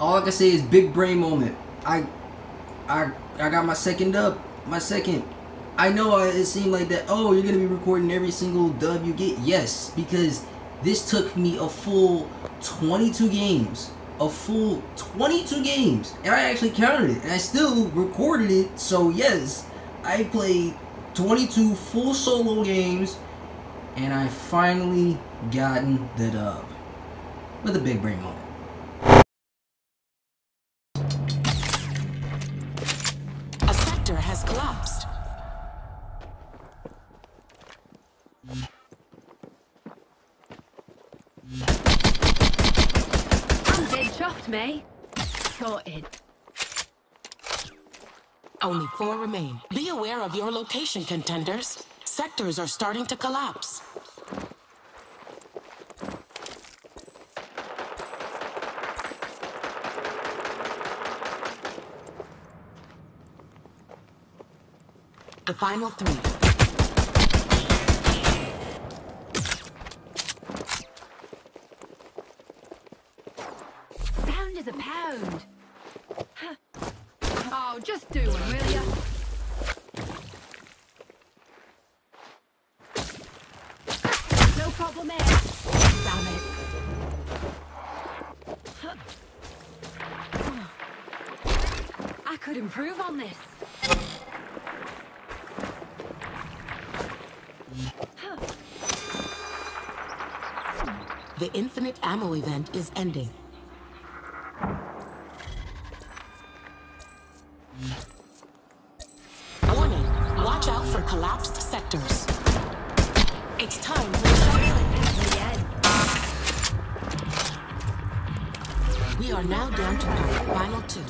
all I can say is big brain moment. I, I, I got my second dub. My second. I know it seemed like that. Oh, you're gonna be recording every single dub you get. Yes, because this took me a full 22 games. A full 22 games. And I actually counted it. And I still recorded it. So yes, I played 22 full solo games. And I finally gotten the dub. With a big brain moment. I'm dead. Sorted. Only four remain. Be aware of your location, contenders. Sectors are starting to collapse. The final three. As a pound. Oh, just do one, will ya? No problem, eh? Damn it. I could improve on this. The infinite ammo event is ending. Warning, watch out for collapsed sectors. It's time for the Yeah. We are now down to our final two.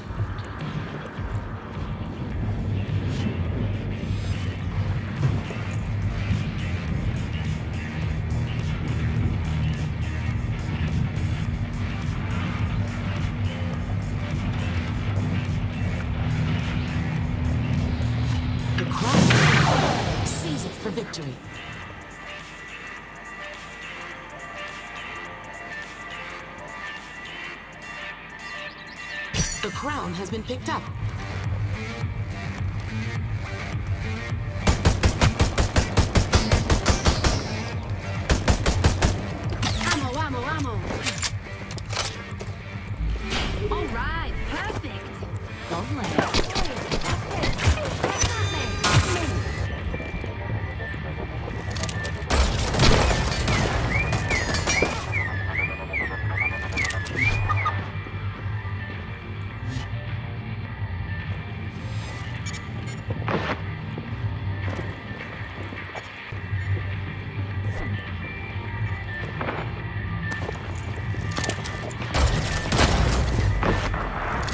For victory. The crown has been picked up.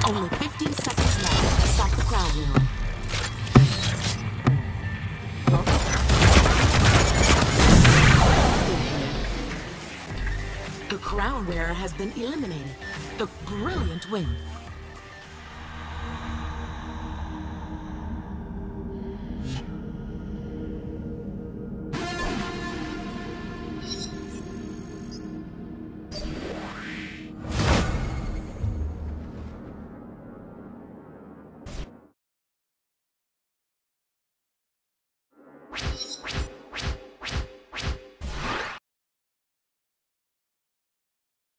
Only 15 seconds left to stop the crown war. The crown wearer has been eliminated. The brilliant win.